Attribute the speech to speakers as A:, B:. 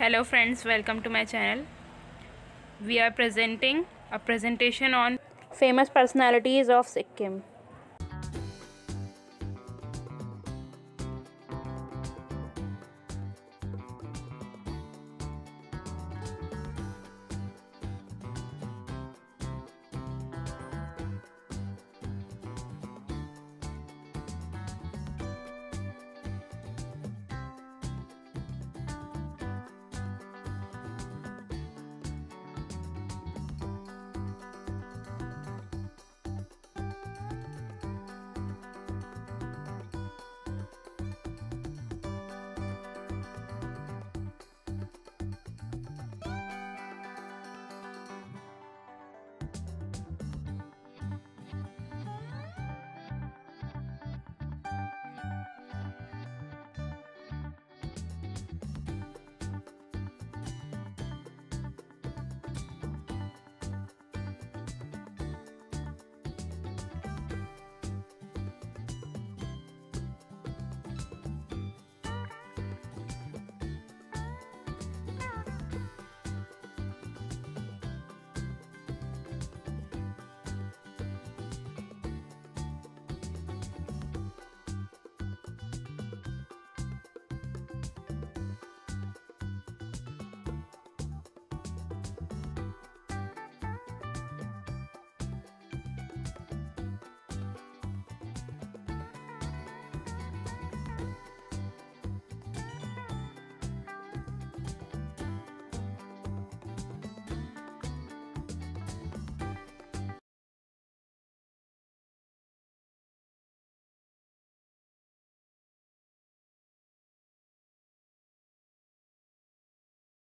A: Hello friends, welcome to my channel. We are presenting a presentation on famous personalities of Sikkim.